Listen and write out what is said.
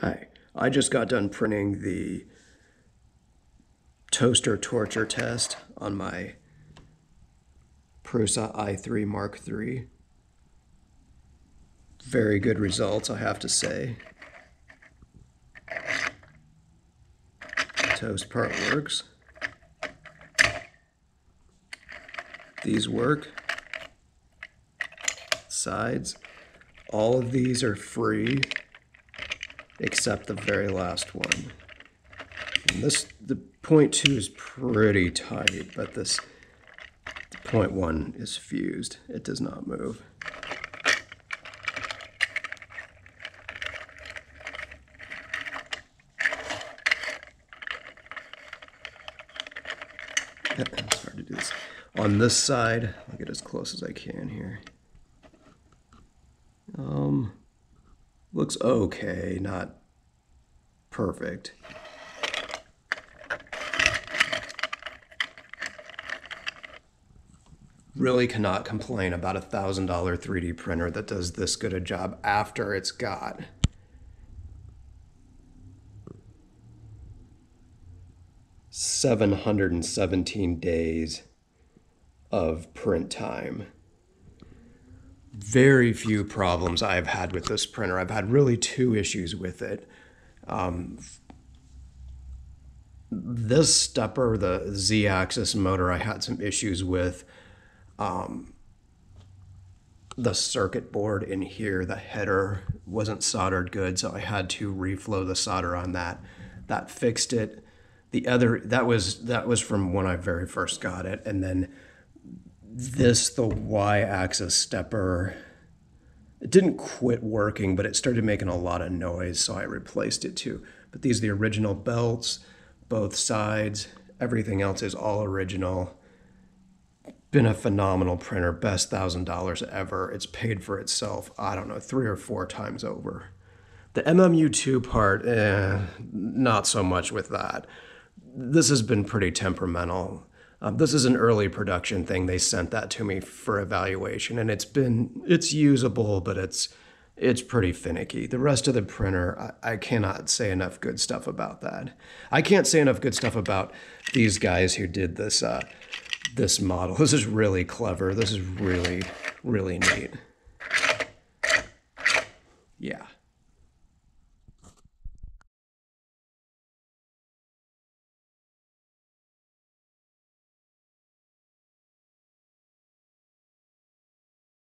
Hi, I just got done printing the toaster torture test on my Prusa i3 Mark III. Very good results, I have to say. Toast part works. These work. Sides. All of these are free except the very last one. And this the point two is pretty tight, but this point one is fused. It does not move. It's hard to do this. On this side, I'll get as close as I can here. Um, looks okay, not perfect. Really cannot complain about a $1,000 3D printer that does this good a job after it's got seven hundred and seventeen days of print time. Very few problems I've had with this printer. I've had really two issues with it. Um, this stepper, the Z axis motor, I had some issues with. Um, the circuit board in here, the header wasn't soldered good, so I had to reflow the solder on that. That fixed it. The other that was that was from when I very first got it, and then this the y-axis stepper. It didn't quit working, but it started making a lot of noise, so I replaced it too. But these are the original belts, both sides. Everything else is all original been a phenomenal printer, best thousand dollars ever. It's paid for itself, I don't know, three or four times over. The MMU2 part, eh, not so much with that. This has been pretty temperamental. Um, this is an early production thing. They sent that to me for evaluation, and it's been it's usable, but it's it's pretty finicky. The rest of the printer, I, I, cannot say enough good stuff about that. I can't say enough good stuff about these guys who did this uh, this model. This is really clever. This is really, really neat. Yeah.